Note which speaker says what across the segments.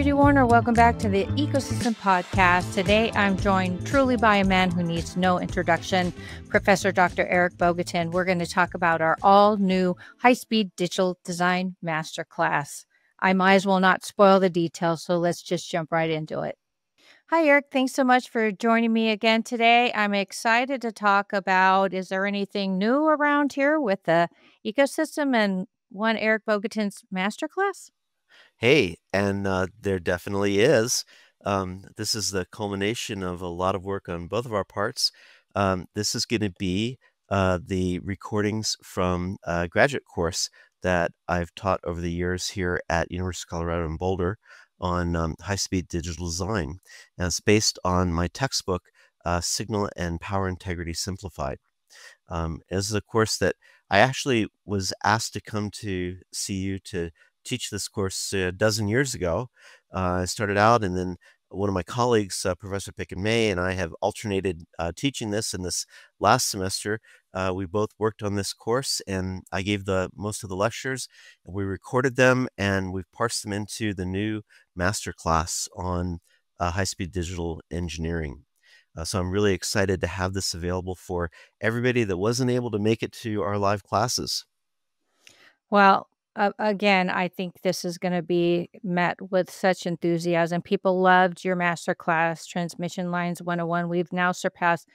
Speaker 1: Judy Warner. Welcome back to the Ecosystem Podcast. Today I'm joined truly by a man who needs no introduction, Professor Dr. Eric Bogatin. We're going to talk about our all new high speed digital design masterclass. I might as well not spoil the details, so let's just jump right into it. Hi, Eric. Thanks so much for joining me again today. I'm excited to talk about is there anything new around here with the ecosystem and one Eric Bogatin's masterclass?
Speaker 2: Hey, and uh, there definitely is. Um, this is the culmination of a lot of work on both of our parts. Um, this is going to be uh, the recordings from a graduate course that I've taught over the years here at University of Colorado in Boulder on um, high-speed digital design. And it's based on my textbook, uh, Signal and Power Integrity Simplified. Um, this is a course that I actually was asked to come to CU to teach this course a dozen years ago. Uh, I started out, and then one of my colleagues, uh, Professor Piket-May, and I have alternated uh, teaching this. In this last semester, uh, we both worked on this course, and I gave the most of the lectures. And we recorded them, and we've parsed them into the new master class on uh, high-speed digital engineering. Uh, so I'm really excited to have this available for everybody that wasn't able to make it to our live classes.
Speaker 1: Well, uh, again, I think this is going to be met with such enthusiasm. People loved your masterclass, Transmission Lines 101. We've now surpassed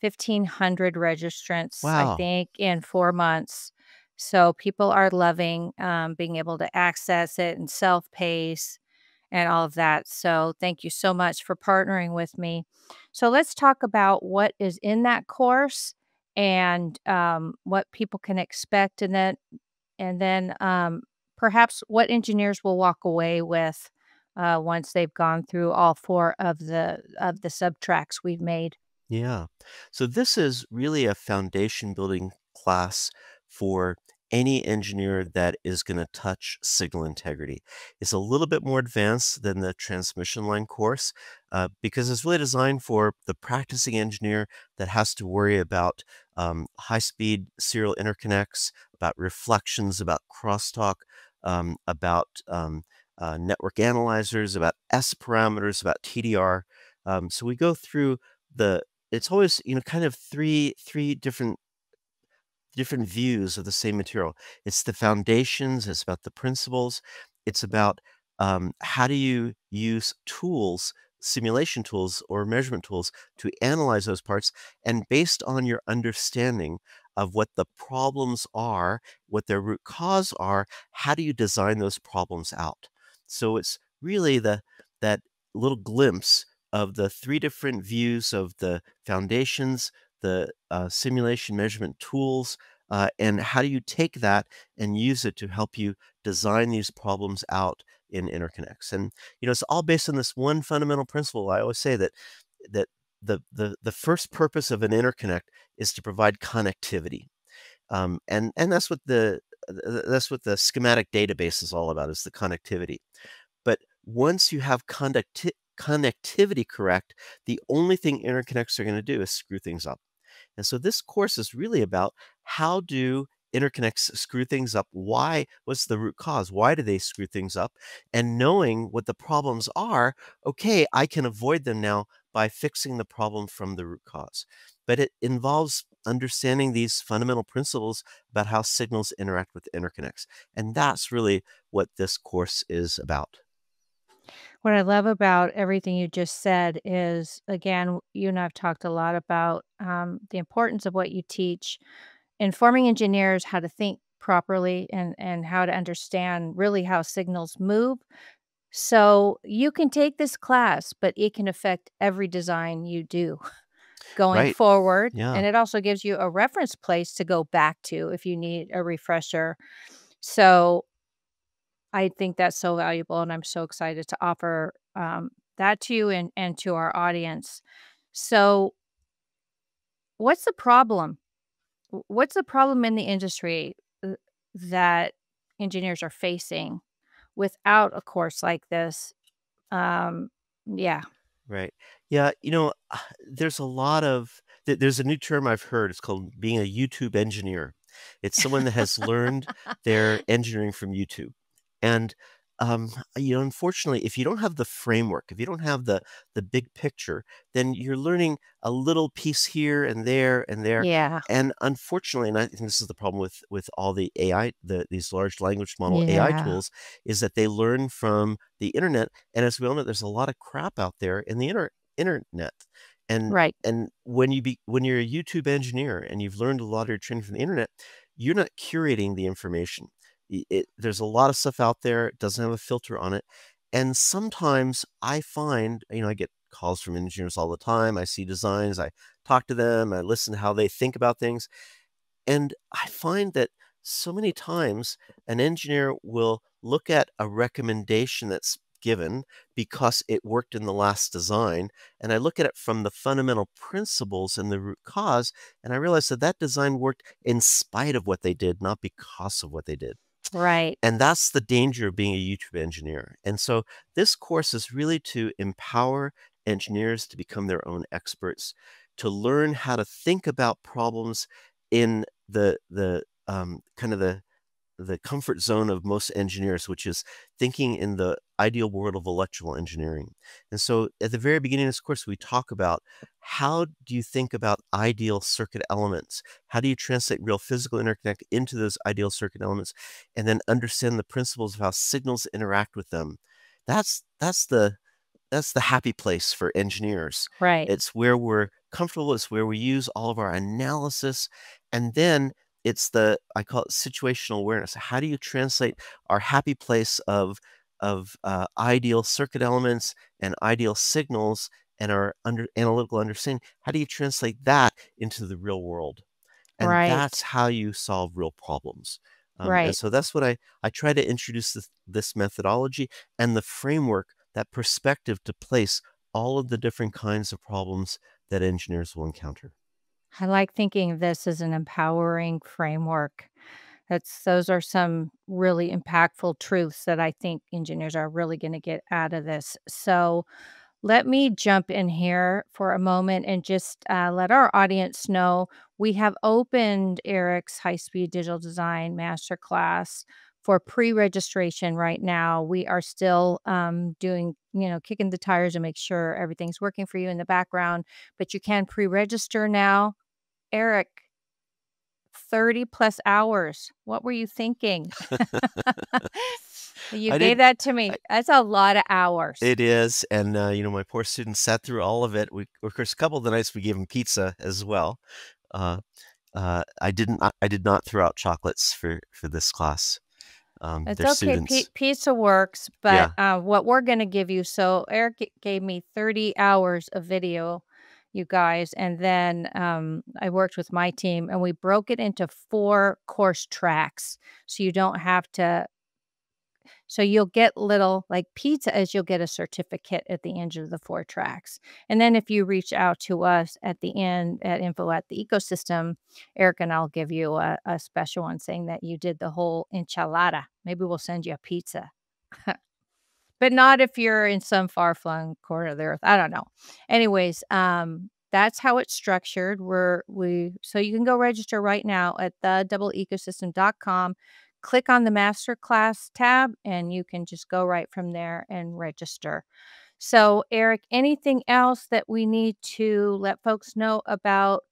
Speaker 1: 1,500 registrants, wow. I think, in four months. So people are loving um, being able to access it and self pace and all of that. So thank you so much for partnering with me. So let's talk about what is in that course and um, what people can expect, and then and then um, perhaps what engineers will walk away with uh, once they've gone through all four of the of the subtracks we've made.
Speaker 2: Yeah. So this is really a foundation building class for any engineer that is going to touch signal integrity. It's a little bit more advanced than the transmission line course uh, because it's really designed for the practicing engineer that has to worry about um, high speed serial interconnects, about reflections, about crosstalk, um, about um, uh, network analyzers, about S parameters, about TDR. Um, so we go through the it's always you know kind of three three different different views of the same material. It's the foundations, it's about the principles, it's about um, how do you use tools, simulation tools or measurement tools to analyze those parts. And based on your understanding of what the problems are, what their root cause are, how do you design those problems out? So it's really the that little glimpse of the three different views of the foundations, the uh, simulation measurement tools, uh, and how do you take that and use it to help you design these problems out in interconnects? And you know, it's all based on this one fundamental principle. I always say that that the the the first purpose of an interconnect is to provide connectivity, um, and and that's what the that's what the schematic database is all about is the connectivity. But once you have conducti- connectivity correct, the only thing interconnects are going to do is screw things up. And so this course is really about how do interconnects screw things up? Why? What's the root cause? Why do they screw things up? And knowing what the problems are, okay, I can avoid them now by fixing the problem from the root cause. But it involves understanding these fundamental principles about how signals interact with interconnects. And that's really what this course is about.
Speaker 1: What I love about everything you just said is, again, you and I've talked a lot about um, the importance of what you teach, informing engineers how to think properly and and how to understand really how signals move. So you can take this class, but it can affect every design you do going
Speaker 2: Right.
Speaker 1: forward.
Speaker 2: Yeah.
Speaker 1: And it also gives you a reference place to go back to if you need a refresher. So I think that's so valuable, and I'm so excited to offer um, that to you and, and to our audience. So, what's the problem? What's the problem in the industry uh, that engineers are facing without a course like this? Um, yeah.
Speaker 2: Right. Yeah. You know, there's a lot of, there's a new term I've heard. It's called being a YouTube engineer. It's someone that has learned their engineering from YouTube. And um, you know, unfortunately, if you don't have the framework, if you don't have the the big picture, then you're learning a little piece here and there and there.
Speaker 1: Yeah.
Speaker 2: And unfortunately, and I think this is the problem with with all the AI, the these large language model AI tools, is that they learn from the internet. And as we all know, there's a lot of crap out there in the inter internet. And
Speaker 1: Right.
Speaker 2: and when you be when you're a YouTube engineer and you've learned a lot of your training from the internet, you're not curating the information. It there's a lot of stuff out there, it doesn't have a filter on it, and sometimes I find you know, I get calls from engineers all the time, I see designs, I talk to them, I listen to how they think about things, and I find that so many times an engineer will look at a recommendation that's given because it worked in the last design, and I look at it from the fundamental principles and the root cause, and I realize that that design worked in spite of what they did, not because of what they did.
Speaker 1: Right.
Speaker 2: And that's the danger of being a YouTube engineer. And so this course is really to empower engineers to become their own experts, to learn how to think about problems in the the um, kind of the the comfort zone of most engineers, which is thinking in the ideal world of electrical engineering. And so at the very beginning of this course, we talk about how do you think about ideal circuit elements? How do you translate real physical interconnect into those ideal circuit elements and then understand the principles of how signals interact with them? That's that's the that's the happy place for engineers.
Speaker 1: Right.
Speaker 2: It's where we're comfortable, it's where we use all of our analysis, and then it's the I call it situational awareness. How do you translate our happy place of of uh, ideal circuit elements and ideal signals and our under analytical understanding? How do you translate that into the real world? And that's how you solve real problems. Um, and
Speaker 1: Right.
Speaker 2: so that's what I I try to introduce this this methodology and the framework, that perspective to place all of the different kinds of problems that engineers will encounter.
Speaker 1: I like thinking of this as an empowering framework. That's those are some really impactful truths that I think engineers are really gonna get out of this. So, let me jump in here for a moment and just, uh, let our audience know we have opened Eric's high-speed digital design masterclass for pre-registration right now. We are still, um, doing you know, kicking the tires to make sure everything's working for you in the background, but you can pre-register now. Eric 30 plus hours. What were you thinking? You
Speaker 2: I
Speaker 1: gave that to me.
Speaker 2: I
Speaker 1: That's a lot of hours.
Speaker 2: It is, and, uh, you know, my poor students sat through all of it. We of course, a couple of the nights we gave 'em pizza as well. Uh, uh, I didn't I did not throw out chocolates for for this class. Um,
Speaker 1: It's okay,
Speaker 2: students.
Speaker 1: pizza works, but,
Speaker 2: Yeah.
Speaker 1: uh, what we're gonna give you so Eric gave me 30 hours of video, you guys, and then, um, I worked with my team, and we broke it into 4 course tracks, so you don't have to so you'll get little like pizza as you'll get a certificate at the end of the 4 tracks, and then if you reach out to us at the end at info at the ecosystem, Eric and I'll give you a a special one saying that you did the whole enchilada. Maybe we'll send you a pizza. But not if you're in some far-flung corner of the earth, I don't know. Anyways, um, that's how it's structured. We're we so you can go register right now at thedoubleecosystem.com, click on the masterclass tab, and you can just go right from there and register. So, Eric, anything else that we need to let folks know about,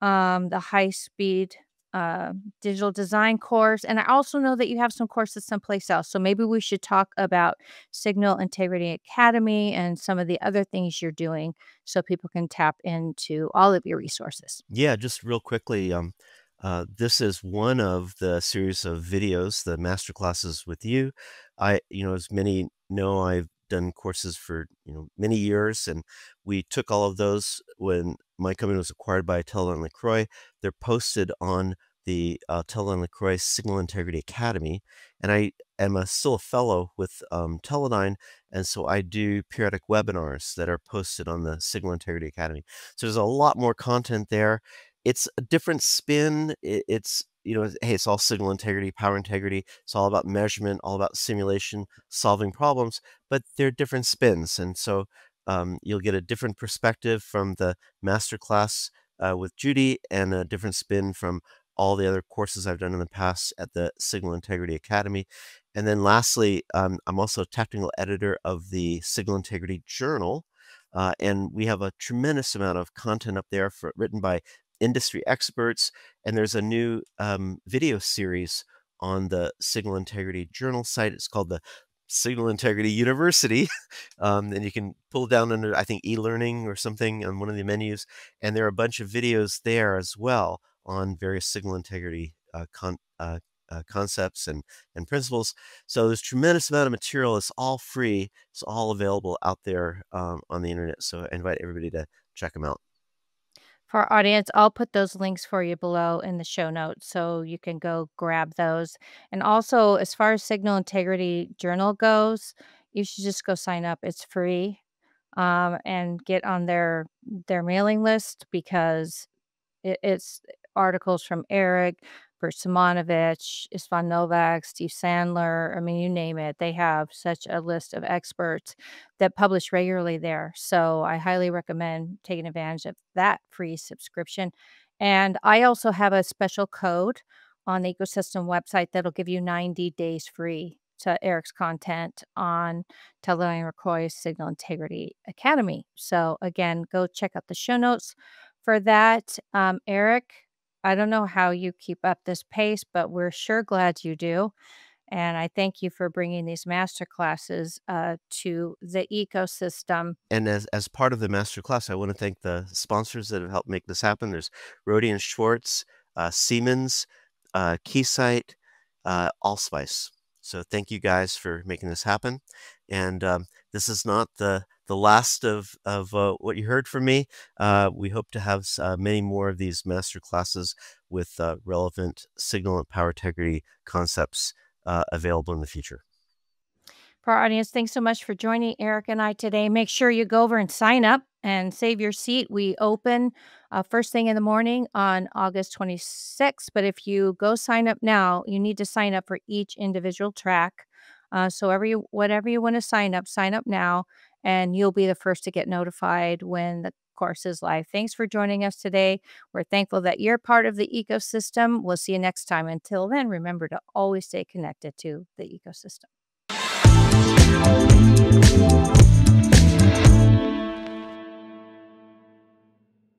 Speaker 1: um, the high-speed, uh, digital design course? And I also know that you have some courses someplace else, so maybe we should talk about Signal Integrity Academy and some of the other things you're doing so people can tap into all of your resources.
Speaker 2: Yeah, just real quickly, um, uh, this is one of the series of videos, the masterclasses with you. I you know, as many know, I've done courses for, you know, many years, and we took all of those when my company was acquired by Teledyne LeCroy. They're posted on the, uh, Teledyne LeCroy Signal Integrity Academy, and I am a still a fellow with, um, Teledyne, and so I do periodic webinars that are posted on the Signal Integrity Academy. So there's a lot more content there. It's a different spin. I it's, you know, hey, it's all signal integrity, power integrity. It's all about measurement, all about simulation, solving problems, but they're different spins, and so, um, you'll get a different perspective from the masterclass, uh, with Judy and a different spin from all the other courses I've done in the past at the Signal Integrity Academy. And then lastly, um, I'm also a technical editor of the Signal Integrity Journal. Uh, and we have a tremendous amount of content up there for, written by industry experts. And there's a new um, video series on the Signal Integrity Journal site. It's called the Signal Integrity University. um, and you can pull down under, I think, e learning or something on one of the menus. And there are a bunch of videos there as well on various signal integrity uh, con- uh, uh, concepts and, and principles. So there's tremendous amount of material. It's all free. It's all available out there um, on the internet. So I invite everybody to check them out
Speaker 1: for our audience, I'll put those links for you below in the show notes so you can go grab those. And also, as far as Signal Integrity Journal goes, you should just go sign up. It's free um, and get on their their mailing list because it, it's articles from Eric, Bert Simonovich, Istvan Novak, Steve Sandler. I mean, you name it. They have such a list of experts that publish regularly there. So I highly recommend taking advantage of that free subscription. And I also have a special code on the ecosystem website that'll give you 90 days free to Eric's content on Teledyne LeCroy's Signal Integrity Academy. So again, go check out the show notes for that. Um, Eric, I don't know how you keep up this pace, but we're sure glad you do. And I thank you for bringing these master classes uh, to the ecosystem.
Speaker 2: And as, as part of the master class, I want to thank the sponsors that have helped make this happen. There's Rohde and Schwarz, uh, Siemens, uh, Keysight, uh, Allspice. So thank you guys for making this happen. And um, this is not the the last of of uh, what you heard from me. Uh, we hope to have uh, many more of these master classes with uh, relevant signal and power integrity concepts uh, available in the future.
Speaker 1: For our audience, thanks so much for joining Eric and I today. Make sure you go over and sign up and save your seat. We open uh, first thing in the morning on August 26th. But if you go sign up now, you need to sign up for each individual track. Uh, so every whatever you want to sign up, sign up now, and you'll be the first to get notified when the course is live. Thanks for joining us today. We're thankful that you're part of the ecosystem. We'll see you next time. Until then, remember to always stay connected to the ecosystem.